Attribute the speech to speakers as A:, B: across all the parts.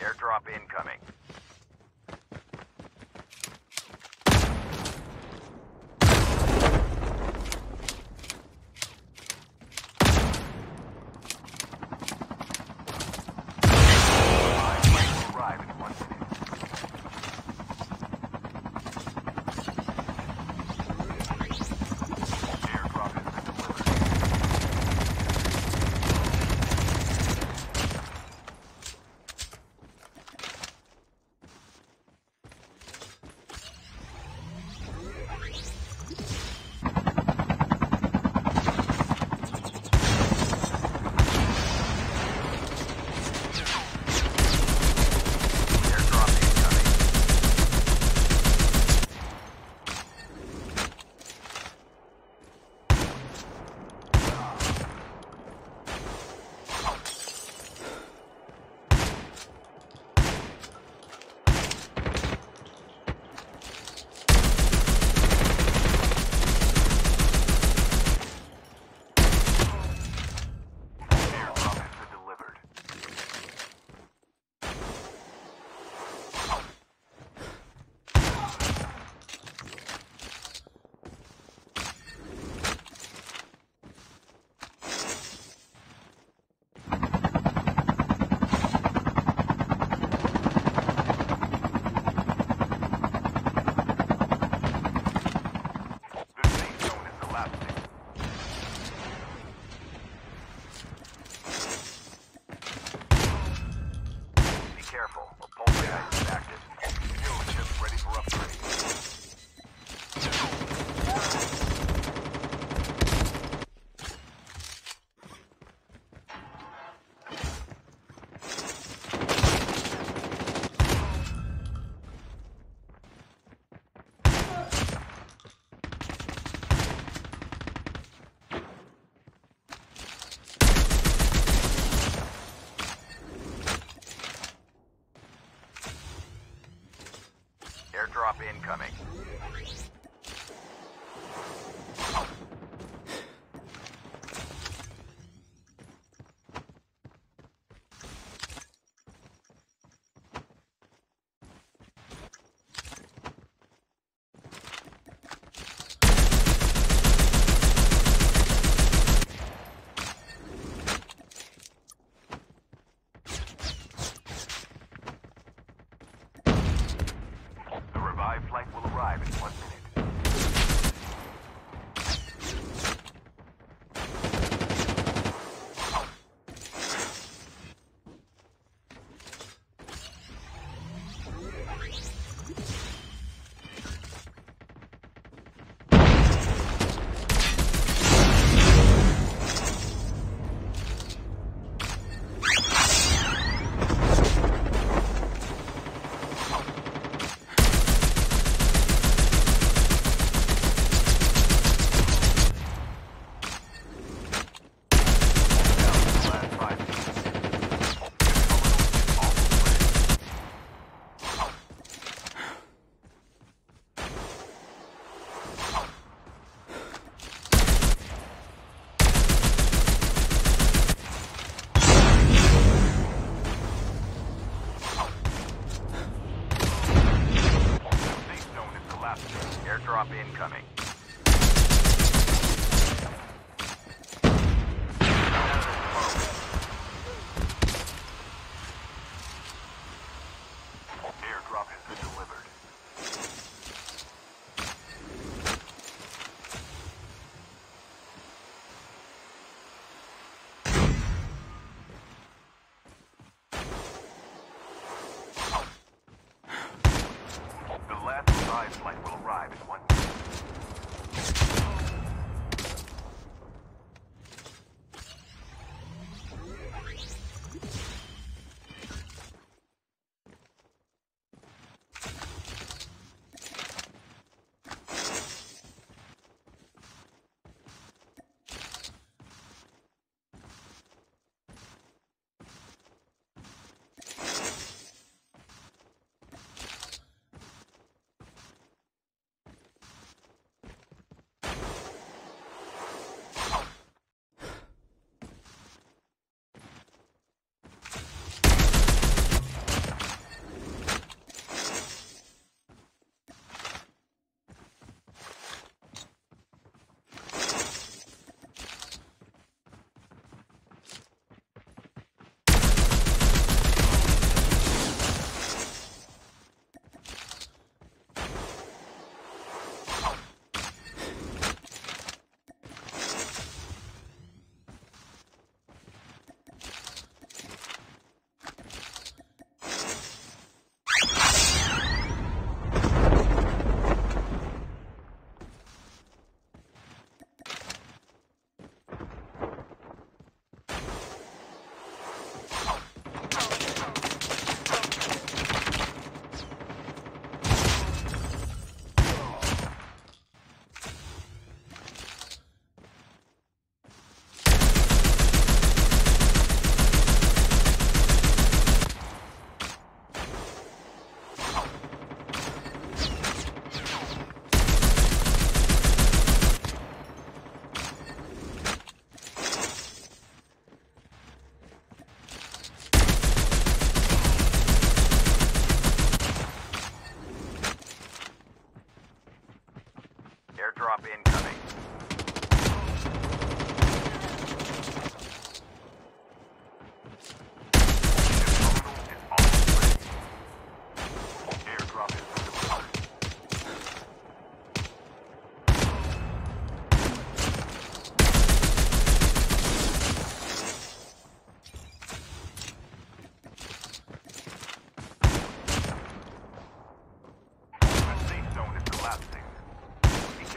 A: Airdrop incoming. Airdrop incoming. Airdrop incoming.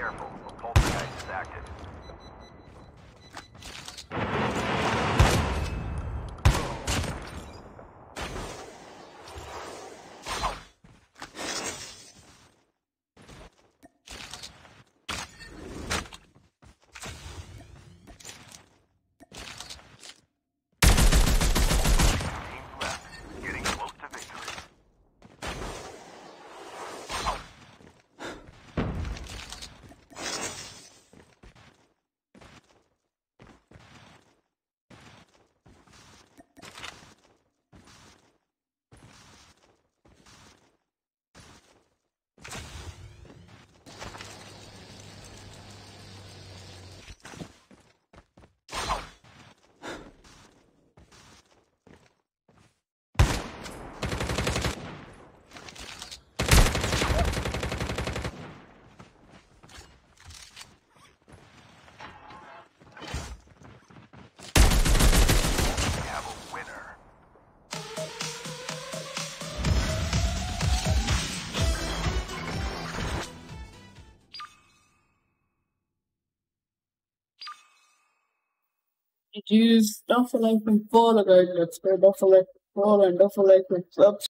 A: careful.
B: GG's. Don't forget to follow guys. Let's go. Don't forget to follow and don't to subscribe.